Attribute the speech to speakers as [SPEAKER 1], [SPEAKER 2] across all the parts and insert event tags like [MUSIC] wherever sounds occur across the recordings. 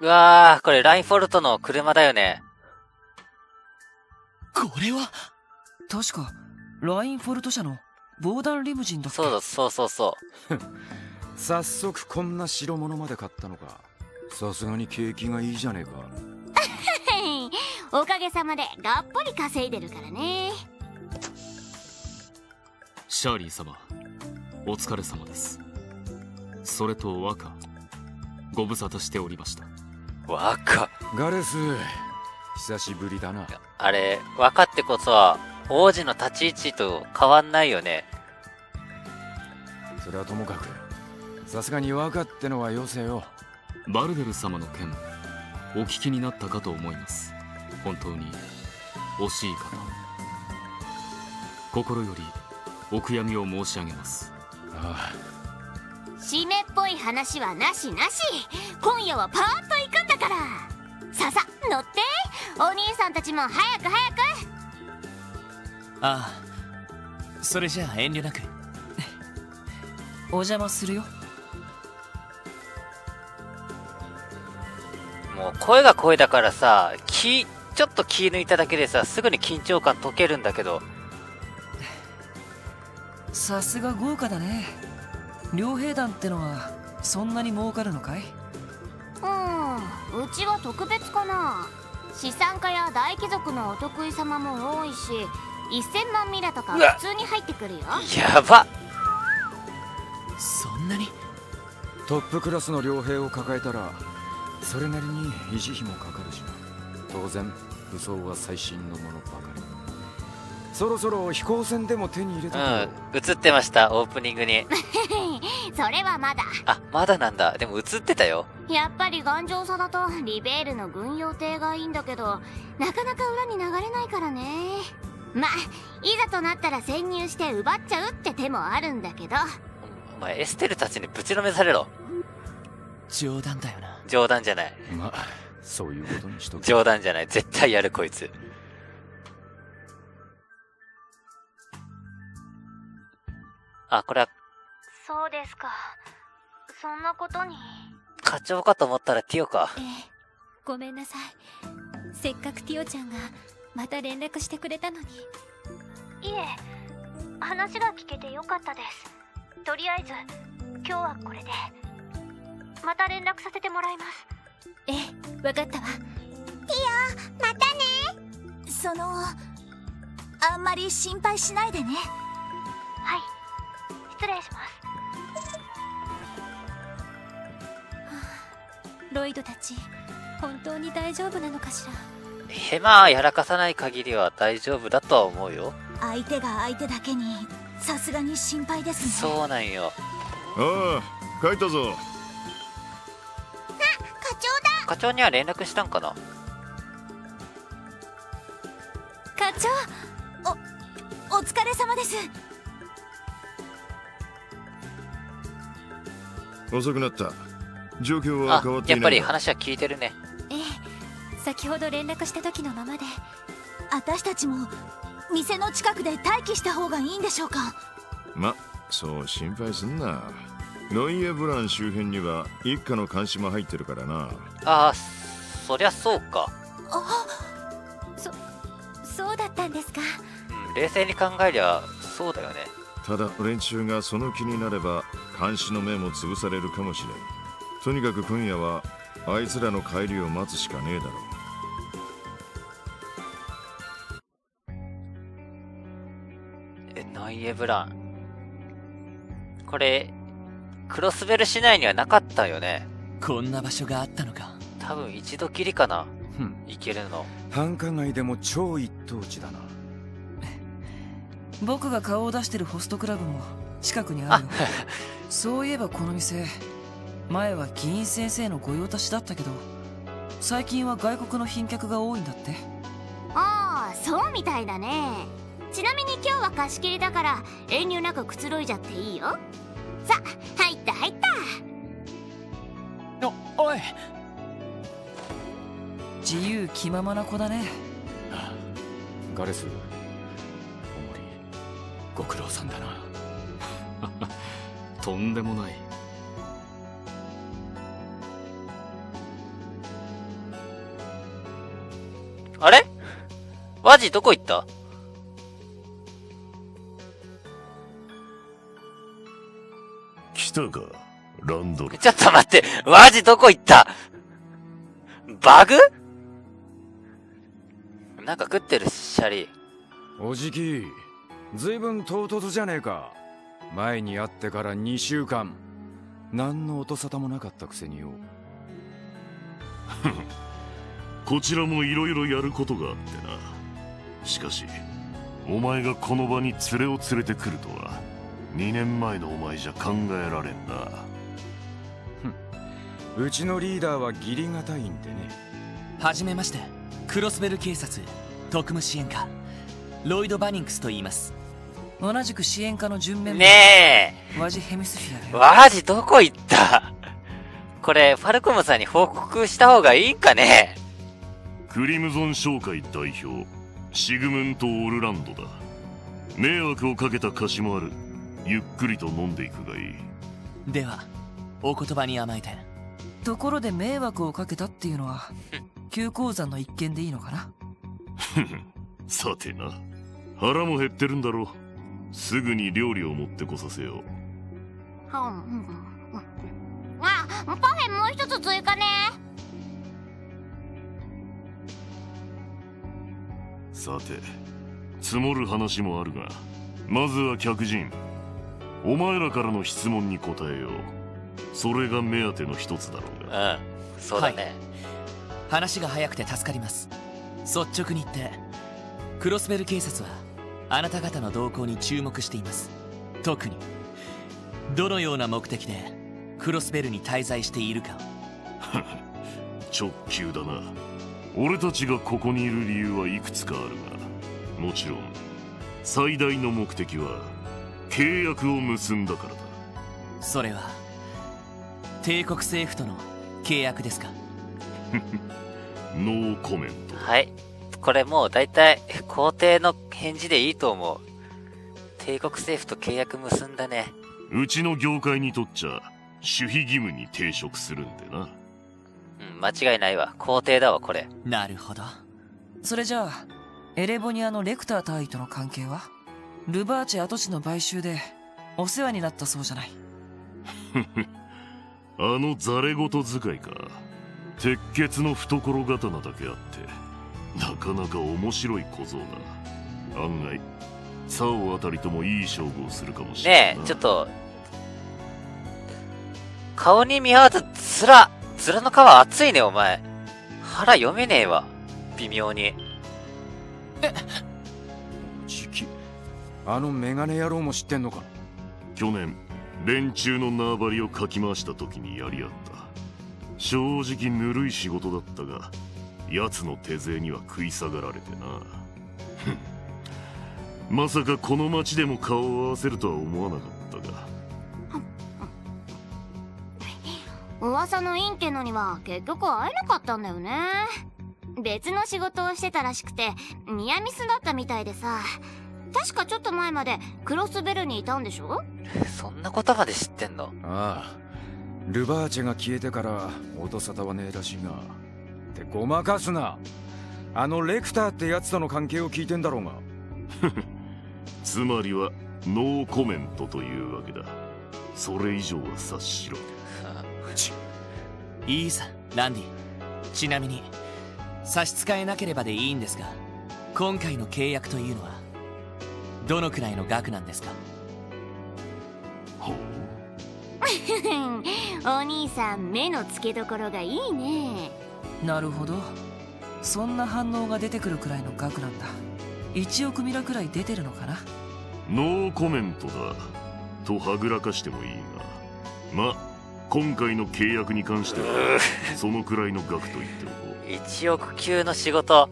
[SPEAKER 1] うわー、これラインフォルトの車だよね。
[SPEAKER 2] これは？
[SPEAKER 3] 確か、ラインフォルト社の防弾リムジンだっけ？
[SPEAKER 1] そうだ、そうそうそ [LAUGHS]
[SPEAKER 4] 早速こんな代物まで買ったのか。さすがに景気がいいじゃねえか。[LAUGHS]
[SPEAKER 5] おかげさまでがっぽり稼いでるからね。
[SPEAKER 6] シャーリー様お疲れ様です。それと若ご無沙汰しておりました
[SPEAKER 1] う。若。
[SPEAKER 4] ガレス。久しぶりだな。
[SPEAKER 1] あれ、若ってこそは、王子の立ち位置と変わんないよね。
[SPEAKER 4] それはともかくさすがに若ってのはよせよ。
[SPEAKER 6] バルデル様の件お聞きになったかと思います。本当に惜しい方。心よりお悔やみを申し上げます。
[SPEAKER 4] あ
[SPEAKER 5] 締めっぽい話はなしなし。今夜はパーッと行くんだからささ乗ってお兄さんたちも早く早く
[SPEAKER 2] ああそれじゃあ遠慮なく
[SPEAKER 3] お邪魔するよ。
[SPEAKER 1] もう声が声だからさ、気、ちょっと気抜いただけでさ、すぐに緊張感解けるんだけど。
[SPEAKER 3] さすが豪華だね。両兵団ってのは、そんなに儲かるのかい？
[SPEAKER 5] うんうちは特別かな。資産家や大貴族のお得意様も多いし1000万ミラとか普通に入ってくるよ。
[SPEAKER 1] やば。
[SPEAKER 2] そんなに？
[SPEAKER 4] トップクラスの傭兵を抱えたらそれなりに維持費もかかるしな。当然武装は最新のものばかりそろそろ飛行船でも手に入れた
[SPEAKER 1] うん、映ってました、オープニングに。[LAUGHS]
[SPEAKER 5] それはまだ
[SPEAKER 1] あ、まだなんだ。でも映ってたよ。
[SPEAKER 5] やっぱり頑丈さだとリベールの軍用艇がいいんだけどなかなか裏に流れないからねまいざとなったら潜入して奪っちゃうって手もあるんだけど
[SPEAKER 1] お前、エステルたちにぶちのめされろ。
[SPEAKER 2] 冗談だよな
[SPEAKER 1] 冗談じゃない。
[SPEAKER 4] まあそういうことにしとく
[SPEAKER 1] 冗談じゃない。絶対やる、こいつ。あ、これは、
[SPEAKER 5] そうですか。そんなことに。
[SPEAKER 1] 課長かと思ったらティオか。
[SPEAKER 7] ええ。ごめんなさい。せっかくティオちゃんがまた連絡してくれたのに。
[SPEAKER 5] いえ。話が聞けてよかったです。とりあえず今日はこれで。また連絡させてもらいます。
[SPEAKER 7] ええわかったわ。
[SPEAKER 5] またね。
[SPEAKER 8] そのあんまり心配しないでね。
[SPEAKER 5] はい失礼します。
[SPEAKER 7] ロイドたち本当に大丈夫なのかしら？
[SPEAKER 1] ヘマやらかさない限りは大丈夫だとは思うよ。
[SPEAKER 8] 相手が相手だけにさすがに心配ですね。
[SPEAKER 1] そうなんよ。
[SPEAKER 9] ああ帰ったぞ。
[SPEAKER 5] 課長だ。
[SPEAKER 1] 課長には連絡したんかな？
[SPEAKER 7] 課長
[SPEAKER 8] お疲れ様です
[SPEAKER 9] 遅くなった。状況は
[SPEAKER 1] あ
[SPEAKER 9] 変わっ、て
[SPEAKER 1] やっぱ
[SPEAKER 9] いな。いか
[SPEAKER 1] り話は聞いてるね。
[SPEAKER 7] ええ。先ほど連絡した時のままで。
[SPEAKER 8] 私たちも店の近くで待機した方がいいんでしょうか？
[SPEAKER 9] まそう心配すんな。ロイエブラン周辺には一家の監視も入ってるからな。
[SPEAKER 1] ああ、そりゃそうか。
[SPEAKER 7] そうだったんですか。
[SPEAKER 1] うん、冷静に考えりゃ、そうだよね。
[SPEAKER 9] ただ連中がその気になれば監視の目も潰されるかもしれんとにかく今夜はあいつらの帰りを待つしかねえだろ
[SPEAKER 1] え、ノイエブラン。これ、クロスベル市内にはなかったよね。
[SPEAKER 2] こんな場所があったのか
[SPEAKER 1] 多分一度きりかな。
[SPEAKER 4] ふん
[SPEAKER 1] 行けるの。
[SPEAKER 4] 繁華街でも超一等地だな
[SPEAKER 3] 僕が顔を出してるホストクラブも近くにあるよそういえばこの店前は議員先生の御用達だったけど最近は外国の賓客が多いんだって。
[SPEAKER 5] ああそうみたいだね。ちなみに今日は貸し切りだから遠慮なくくつろいじゃっていいよ。さ入った入った。
[SPEAKER 2] おおい。
[SPEAKER 3] 自由気ままな子だね。
[SPEAKER 4] ガレスおもりご苦労さんだな [LAUGHS]
[SPEAKER 6] とんでもない。あれ？
[SPEAKER 1] ワジどこ行った？
[SPEAKER 10] 来たかランド。ル
[SPEAKER 1] ちょっと待ってわジどこ行った？バグ？なんか食ってるシャリ。
[SPEAKER 4] おじきずいぶん唐突じゃねえか。前に会ってから2週間。何の音沙汰もなかったくせによ。[LAUGHS]
[SPEAKER 10] こちらもいろいろやることがあってな。しかし、お前がこの場に連れを連れてくるとは、2年前のお前じゃ考えられんな。
[SPEAKER 4] うちのリーダーは義理がたいんでね。
[SPEAKER 2] はじめまして、クロスベル警察、特務支援課、ロイド・バニンクスと言います。
[SPEAKER 3] 同じく支援課の準メンバー
[SPEAKER 1] ね
[SPEAKER 3] ワジヘミスフィアだ
[SPEAKER 1] え。
[SPEAKER 3] よ
[SPEAKER 1] ワジどこ行った？これ、ファルコムさんに報告した方がいいんかね？
[SPEAKER 10] クリムゾン商会代表、シグムント・オルランドだ。迷惑をかけた貸しもある。ゆっくりと飲んでいくがいい。
[SPEAKER 2] では、お言葉に甘えて。
[SPEAKER 3] ところで迷惑をかけたっていうのは急鉱山の一件でいいのかな？
[SPEAKER 10] さてな。腹も減ってるんだろう。すぐに料理を持ってこさせよう。
[SPEAKER 5] うんうんうんあパフェもう一つ追加ね
[SPEAKER 10] さて積もる話もあるがまずは客人お前らからの質問に答えようそれが目当ての一つだろうが
[SPEAKER 1] うん。そうだね。
[SPEAKER 2] はい話が早くて助かります率直に言ってクロスベル警察はあなた方の動向に注目しています。特にどのような目的でクロスベルに滞在しているか。[LAUGHS]
[SPEAKER 10] 直球だな。俺たちがここにいる理由はいくつかあるがもちろん最大の目的は契約を結んだからだ。
[SPEAKER 2] それは帝国政府との契約ですか？
[SPEAKER 10] ノーコメント
[SPEAKER 1] はい。これもう大体、皇帝の返事でいいと思う。帝国政府と契約結んだね。
[SPEAKER 10] うちの業界にとっちゃ守秘義務に抵触するんでな
[SPEAKER 1] うん、間違いないわ。皇帝だわ、これ。
[SPEAKER 2] なるほど
[SPEAKER 3] それじゃあエレボニアのレクター大尉との関係は？ルバーチェ跡地の買収でお世話になったそうじゃない [LAUGHS]
[SPEAKER 10] あのザレ言使いか鉄血の懐刀だけあってなかなか面白い小僧だ案外サオあたりともいい勝負をするかもしれない
[SPEAKER 1] ねえ、ちょっと、顔に見合わず、面、面の皮厚いね、お前。腹読めねえわ。微妙に。
[SPEAKER 4] じきあのメガネ野郎も知ってんのか？
[SPEAKER 10] 去年連中の縄張りをかき回した時にやり合った正直ぬるい仕事だったが奴の手勢には食い下がられてな。[LAUGHS] まさかこの町でも顔を合わせるとは思わなかったが。
[SPEAKER 5] 噂のインケのには結局会えなかったんだよね。別の仕事をしてたらしくてニアミスだったみたいでさ。確かちょっと前までクロスベルにいたんでしょ？
[SPEAKER 1] そんなことまで知ってんの？
[SPEAKER 4] ああ。ルバーチェが消えてから音沙汰はねえらしいがってごまかすな。あのレクターってやつとの関係を聞いてんだろうが。[LAUGHS]
[SPEAKER 10] つまりはノーコメントというわけだ。それ以上は察しろ。
[SPEAKER 2] いいさランディ。ちなみに差し支えなければでいいんですが今回の契約というのはどのくらいの額なんですか？
[SPEAKER 10] ほう [LAUGHS]
[SPEAKER 5] お兄さん目の付けどころがいいね
[SPEAKER 3] なるほど。そんな反応が出てくるくらいの額なんだ。1億ミラくらい出てるのかな。
[SPEAKER 10] ノーコメントだ。とはぐらかしてもいいが。ま今回の契約に関しては [LAUGHS] そのくらいの額と言っておこう。
[SPEAKER 1] 1億級の仕事。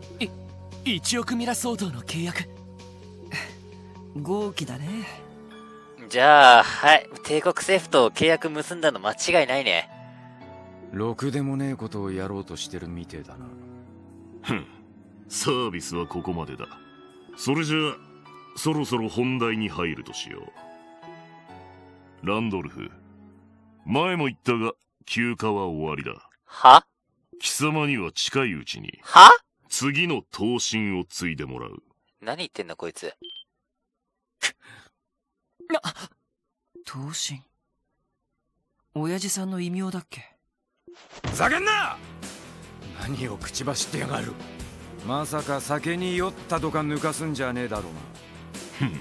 [SPEAKER 2] 1億ミラ相当の契約。
[SPEAKER 3] 豪気だね。
[SPEAKER 1] じゃあ、はい。帝国政府と契約結んだの間違いないね。
[SPEAKER 4] ろくでもねえことをやろうとしてるみてえだな。
[SPEAKER 10] ふん。サービスはここまでだ。それじゃあそろそろ本題に入るとしよう。ランドルフ前も言ったが休暇は終わりだ。
[SPEAKER 1] は？
[SPEAKER 10] 貴様には近いうちに
[SPEAKER 1] は？
[SPEAKER 10] 次の刀身を継いでもらう。
[SPEAKER 1] 何言ってんのこいつ。[LAUGHS]
[SPEAKER 3] 刀身親父さんの異名だっけ？
[SPEAKER 4] ふざけんな！何を口走ってやがる。まさか酒に酔ったとか抜かすんじゃねえだろうな。
[SPEAKER 10] ふん。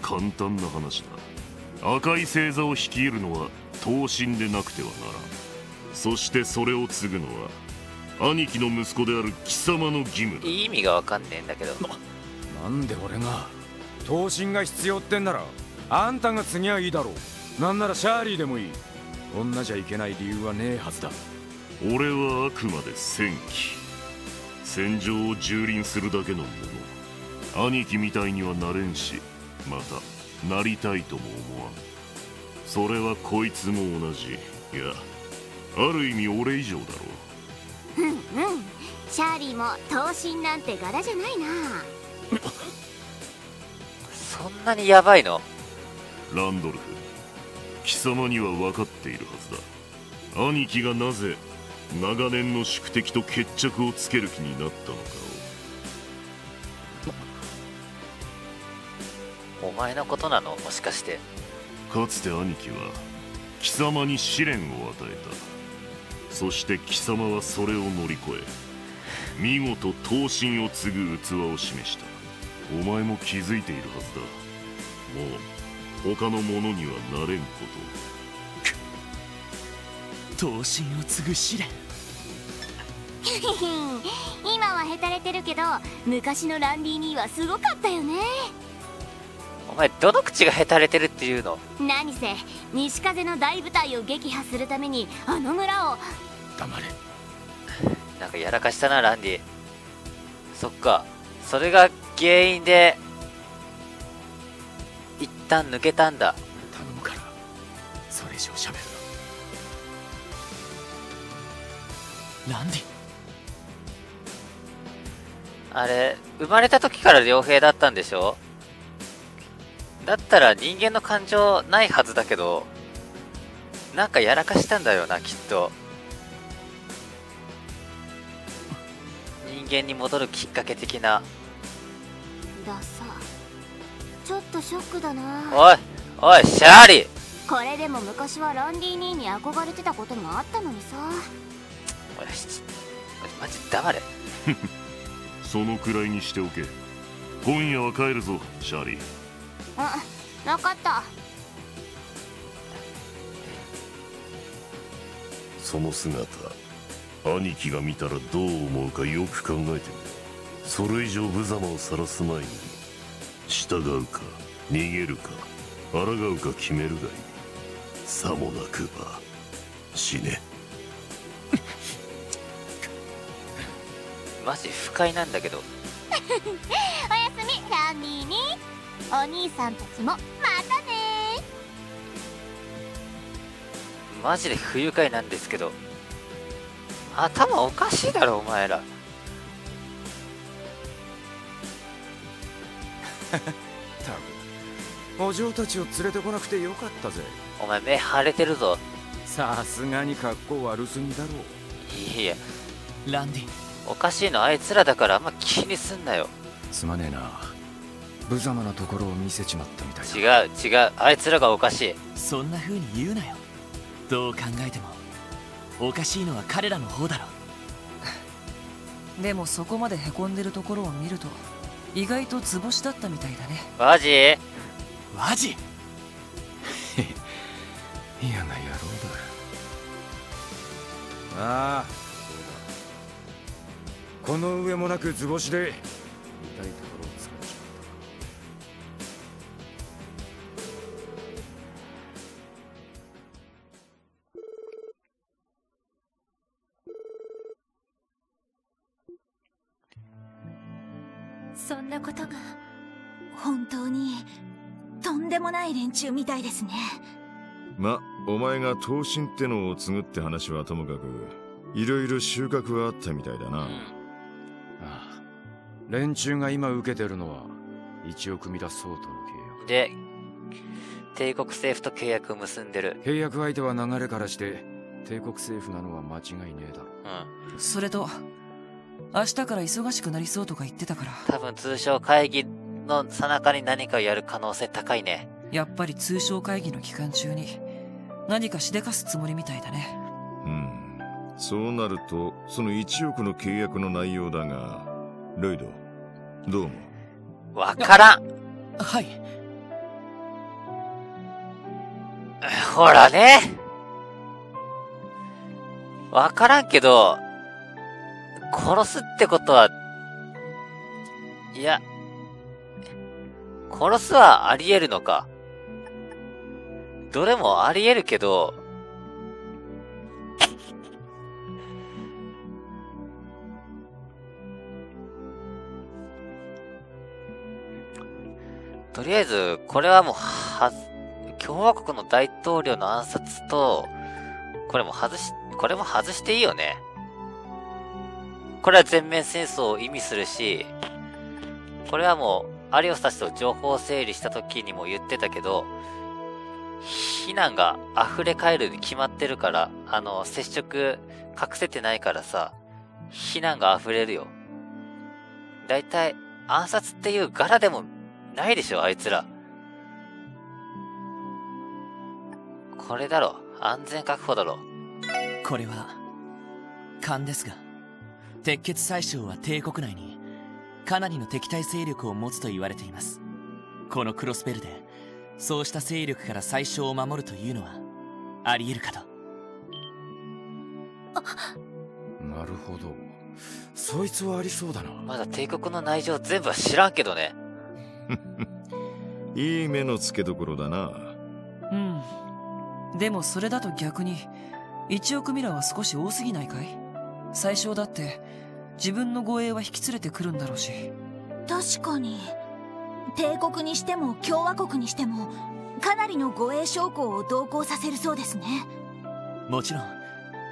[SPEAKER 10] 簡単な話だ。赤い星座を率いるのは刀身でなくてはならん。そしてそれを継ぐのは兄貴の息子である貴様の義務だ。
[SPEAKER 1] 意味がわかんねえんだけど。
[SPEAKER 4] なんで俺が刀身が必要ってんならあんたが継ぎゃいいだろう。なんならシャーリーでもいい。女じゃいけない理由はねえはずだ
[SPEAKER 10] 俺はあくまで戦機戦場を蹂躙するだけのもの。兄貴みたいにはなれんしまたなりたいとも思わん。それはこいつも同じ。いやある意味俺以上だろ
[SPEAKER 5] う。んうんシャーリーも刀身なんて柄じゃないな。[LAUGHS]
[SPEAKER 1] そんなにやばいの？
[SPEAKER 10] うランドルフ貴様には分かっているはずだ。兄貴がなぜ長年の宿敵と決着をつける気になったのか
[SPEAKER 1] お前のことなの？もしかして。
[SPEAKER 10] かつて兄貴は貴様に試練を与えた。そして貴様はそれを乗り越え見事刀身を継ぐ器を示した。お前も気づいているはずだ。もう他の者にはなれんことを。
[SPEAKER 2] 刀身を継ぐ試練 [LAUGHS]
[SPEAKER 5] 今はへたれてるけど昔のランディにはすごかったよね。
[SPEAKER 1] お前、どの口がへたれてるっていうの？
[SPEAKER 5] 何せ西風の大部隊を撃破するためにあの村を。
[SPEAKER 4] 黙れ。
[SPEAKER 1] なんかやらかしたな、ランディ。そっか。それが原因で、一旦抜けたんだ。
[SPEAKER 4] 頼むから。それ以上喋
[SPEAKER 2] ランディ。
[SPEAKER 1] あれ、生まれた時から良平だったんでしょ？だったら人間の感情ないはずだけど、なんかやらかしたんだよな、きっと。人間に戻るきっかけ的な。
[SPEAKER 5] ださちょっとショックだな。
[SPEAKER 1] おいおい、シャーリー！
[SPEAKER 5] これでも昔はランディ兄に憧れてたこともあったのにさ
[SPEAKER 1] おい、しマジ黙れ。
[SPEAKER 10] そのくらいにしておけ。今夜は帰るぞシャーリー。
[SPEAKER 5] うん分かった。
[SPEAKER 10] その姿兄貴が見たらどう思うかよく考えてみろ。それ以上無様を晒す前に従うか逃げるか抗うか決めるがいい。さもなくば死ね
[SPEAKER 1] マジ不快なんだけど。[LAUGHS]
[SPEAKER 5] おやすみランディにお兄さんたちもまたね
[SPEAKER 1] マジで不愉快なんですけど。頭おかしいだろ、お前ら。[LAUGHS]
[SPEAKER 4] たくお嬢たちを連れてこなくてよかったぜ
[SPEAKER 1] お前目腫れてるぞ。
[SPEAKER 4] さすがに格好悪すぎだろ
[SPEAKER 1] いいや、
[SPEAKER 2] ランディ
[SPEAKER 1] おかしいのあいつらだからあんま気にすんなよ。
[SPEAKER 4] すまねえな。無様なところを見せちまったみたいだ。
[SPEAKER 1] 違う、違う。あいつらがおかしい。
[SPEAKER 2] そんな風に言うなよ。どう考えても。おかしいのは彼らの方だろ [LAUGHS]
[SPEAKER 3] でもそこまでへこんでるところを見ると意外と図星だったみたいだね。
[SPEAKER 1] マジ
[SPEAKER 2] マジ
[SPEAKER 4] 嫌な野郎だ。ああ。そうだこの上もなく図星で。痛いところをつかれちまった
[SPEAKER 7] そんなことが
[SPEAKER 8] 本当にとんでもない連中みたいですね。
[SPEAKER 9] まお前が刀身ってのを継ぐって話はともかくいろいろ収穫はあったみたいだな、
[SPEAKER 4] 連中が今受けてるのは1億ミラ相当の契
[SPEAKER 1] で、帝国政府と契約を結んでる。
[SPEAKER 4] 約契約相手は流れからして帝国政府なのは間違いねえだろ
[SPEAKER 1] うん。
[SPEAKER 3] それと明日から忙しくなりそうとか言ってたから
[SPEAKER 1] 多分通商会議の最中に何かをやる可能性高いね。
[SPEAKER 3] やっぱり通商会議の期間中に何かしでかすつもりみたいだね
[SPEAKER 9] うんそうなるとその1億の契約の内容だがロイドどう思
[SPEAKER 1] う？わからん。
[SPEAKER 2] はい。
[SPEAKER 1] ほらね。わからんけど、殺すってことは、いや、殺すはあり得るのか？どれもあり得るけど、とりあえず、これはもう、は、共和国の大統領の暗殺と、これも外し、これも外していいよね。これは全面戦争を意味するし、これはもう、アリオスたちと情報整理した時にも言ってたけど、避難が溢れ返るに決まってるから、あの、接触隠せてないからさ、避難が溢れるよ。だいたい暗殺っていう柄でもないでしょ、あいつら。これだろ。安全確保だろ。
[SPEAKER 2] これは、勘ですが、鉄血宰相は帝国内に、かなりの敵対勢力を持つと言われています。このクロスベルで、そうした勢力から宰相を守るというのは、あり得るかと。
[SPEAKER 4] なるほど。そいつはありそうだな。
[SPEAKER 1] まだ帝国の内情全部は知らんけどね。[LAUGHS]
[SPEAKER 9] いい目の付けどころだな。
[SPEAKER 3] うん。でもそれだと逆に、1億ミラは少し多すぎないかい？最初だって、自分の護衛は引き連れてくるんだろうし。
[SPEAKER 8] 確かに。帝国にしても共和国にしても、かなりの護衛将校を同行させるそうですね。
[SPEAKER 2] もちろん、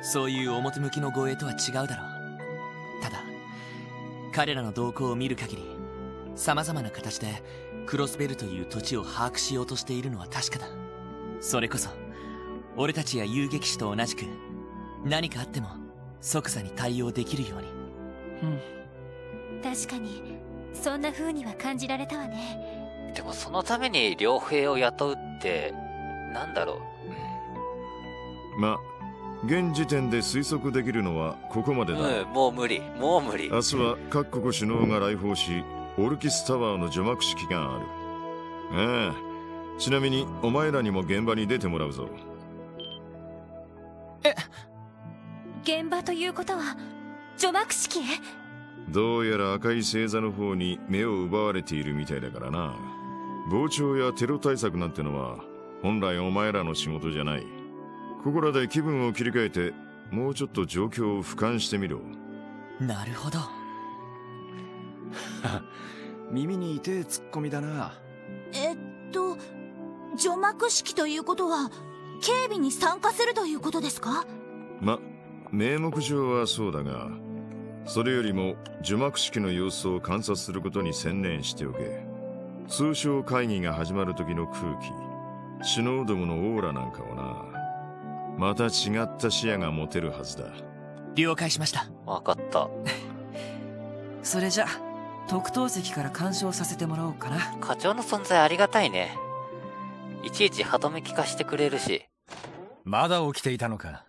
[SPEAKER 2] そういう表向きの護衛とは違うだろう。ただ、彼らの動向を見る限り、様々な形でクロスベルという土地を把握しようとしているのは確かだ。それこそ、俺たちや遊撃士と同じく、何かあっても即座に対応できるように。
[SPEAKER 3] うん。
[SPEAKER 7] 確かに、そんな風には感じられたわね。
[SPEAKER 1] でもそのために両兵を雇うって、なんだろう。
[SPEAKER 9] ま、現時点で推測できるのはここまでだ。
[SPEAKER 1] うん、もう無理。もう無理。
[SPEAKER 9] 明日は各国首脳が来訪し、オルキスタワーの除幕式がある。ああ、ちなみにお前らにも現場に出てもらうぞ。
[SPEAKER 2] え
[SPEAKER 7] 現場ということは、除幕式へ？
[SPEAKER 9] どうやら赤い星座の方に目を奪われているみたいだからな。傍聴やテロ対策なんてのは本来お前らの仕事じゃない。ここらで気分を切り替えてもうちょっと状況を俯瞰してみろ。
[SPEAKER 2] なるほど。[LAUGHS]
[SPEAKER 4] 耳に痛えツッコミだな。
[SPEAKER 8] えっと、除幕式ということは、警備に参加するということですか？
[SPEAKER 9] ま、名目上はそうだが、それよりも除幕式の様子を観察することに専念しておけ。通商会議が始まる時の空気、首脳どものオーラなんかをな、また違った視野が持てるはずだ。
[SPEAKER 2] 了解しました。
[SPEAKER 1] わかった。[LAUGHS]
[SPEAKER 3] それじゃ、特等席から鑑賞させてもらおうかな。
[SPEAKER 1] 課長の存在ありがたいね。いちいち歯止め聞かしてくれるし。
[SPEAKER 11] まだ起きていたのか。